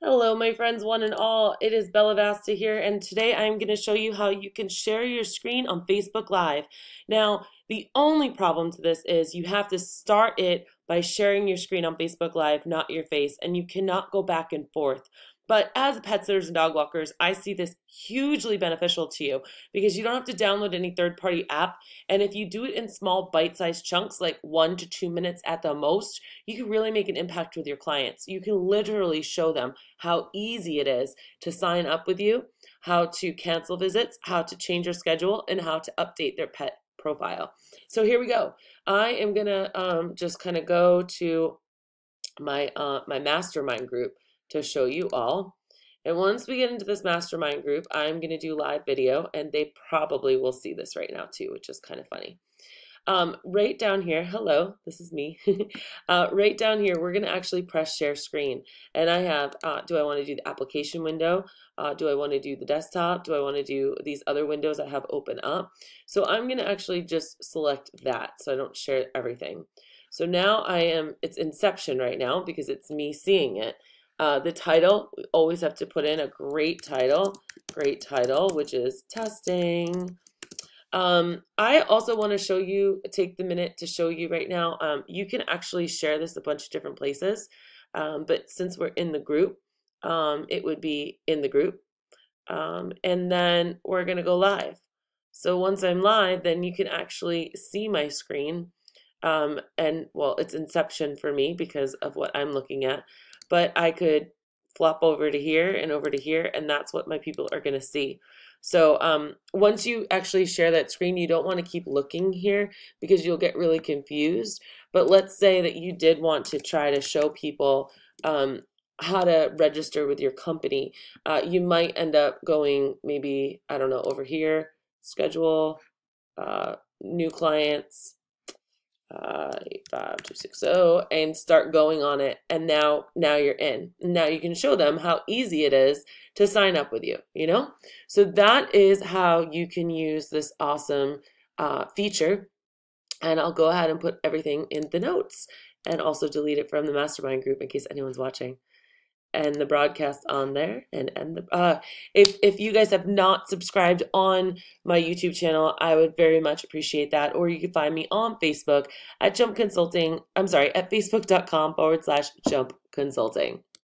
Hello, my friends, one and all. It is Bella Vasta here, and today I'm going to show you how you can share your screen on Facebook Live. Now, the only problem to this is you have to start it by sharing your screen on Facebook Live, not your face, and you cannot go back and forth. But as pet sitters and dog walkers, I see this hugely beneficial to you because you don't have to download any third party app. And if you do it in small bite sized chunks, like one to two minutes at the most, you can really make an impact with your clients. You can literally show them how easy it is to sign up with you, how to cancel visits, how to change your schedule, and how to update their pet profile. So here we go. I am gonna um, just kind of go to my uh, my mastermind group to show you all. And once we get into this mastermind group, I'm going to do live video, and they probably will see this right now too, which is kind of funny. Um, right down here, hello, this is me. uh, right down here, we're going to actually press share screen. And I have, uh, do I want to do the application window? Uh, do I want to do the desktop? Do I want to do these other windows I have open up? So I'm going to actually just select that so I don't share everything. So now I am, it's inception right now because it's me seeing it. Uh, the title, we always have to put in a great title, great title, which is testing. Um, I also want to show you, take the minute to show you right now, um, you can actually share this a bunch of different places. Um, but since we're in the group, um, it would be in the group. Um, and then we're going to go live. So once I'm live, then you can actually see my screen. Um, and well, it's inception for me because of what I'm looking at but I could flop over to here and over to here, and that's what my people are going to see. So um, once you actually share that screen, you don't want to keep looking here because you'll get really confused. But let's say that you did want to try to show people um, how to register with your company. Uh, you might end up going maybe, I don't know, over here, schedule, uh, new clients, uh, 85260 and start going on it. And now now you're in. Now you can show them how easy it is to sign up with you you know? So that is how you can use this awesome uh, feature. And I'll go ahead and put everything in the notes and also delete it from the mastermind group in case anyone's watching and the broadcast on there and and the, uh, if if you guys have not subscribed on my YouTube channel, I would very much appreciate that. Or you can find me on Facebook at Jump Consulting. I'm sorry, at facebook.com forward slash Jump Consulting.